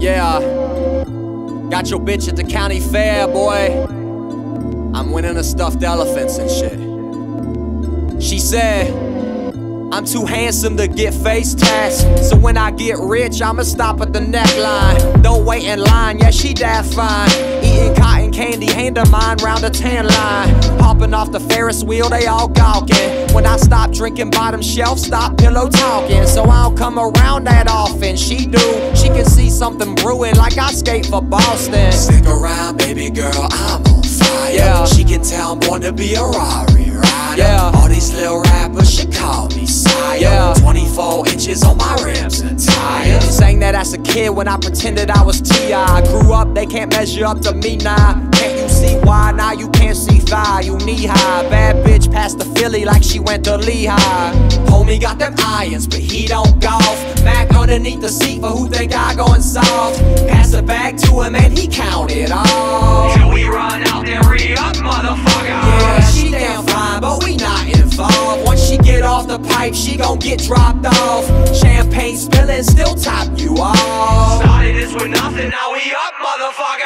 Yeah, got your bitch at the county fair, boy. I'm winning the stuffed elephants and shit. She said, I'm too handsome to get face tats. So when I get rich, I'ma stop at the neckline. Don't wait in line, yeah, she that fine. Eating cotton candy, hand of mine round the tan line. Hopping off the Ferris wheel, they all gawking. When I stop drinking bottom shelf, stop pillow talking. So I don't come around that often. She do, something brewing like I skate for Boston. Stick around, baby girl, I'm on fire. Yeah. She can tell I'm born to be a Rari rider. Yeah. All these little rappers should call me sire. Yeah. 24 inches on my rims and tires. Sang that as a kid when I pretended I was T.I. Grew up, they can't measure up to me now. Can't you see why? Now you can't see thigh, you knee high. Bad bitch passed the Philly like she went to Lehigh. Homie got them irons, but he don't golf. Mac underneath the seat for who think I going soft. Pass the bag to him and he count it off. Till we run out, then re-up, motherfucker. Yeah, she damn fine, but we not involved. Once she get off the pipe, she gon' get dropped off. Champagne spilling, still top you off. Started this with nothing, now we up, motherfucker.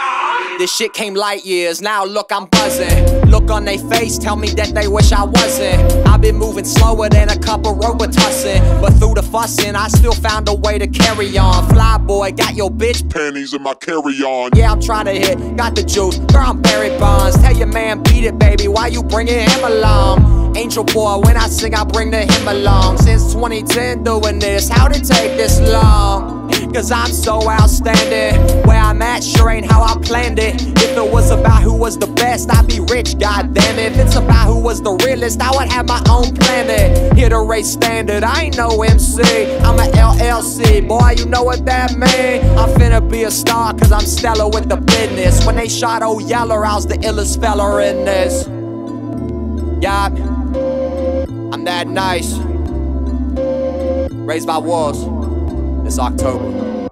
This shit came light years, now look, I'm buzzing. Look on they face, tell me that they wish I wasn't. I've been moving slower than a couple Robitussin. But through the fussing, I still found a way to carry on. Fly boy, got your bitch panties in my carry-on. Yeah, I'm trying to hit, got the juice. Girl, I'm Barry Bonds. Tell your man, beat it, baby. Why you bringing him along? Angel boy, when I sing, I bring the him along. Since 2010, doing this, how'd it take this long? Cause I'm so outstanding. Where I'm at sure ain't how I planned it. If it was about who was the best, I'd be rich, goddamn it. If it's about who was the realest, I would have my own planet. Here to race standard, I ain't no MC. I'm a LLC, boy, you know what that mean? I'm finna be a star cause I'm stellar with the business. When they shot old Yeller, I was the illest fella in this. Yeah, I'm that nice. Raised by wolves. It's October.